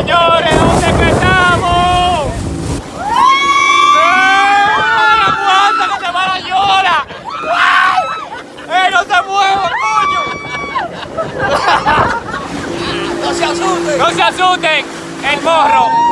Señores, ¿dónde que estamos? ¡Eh! ¡Aguanta que se va la llora! ¡Eh, no se mueva, coño! No se asusten. No se asusten, el morro.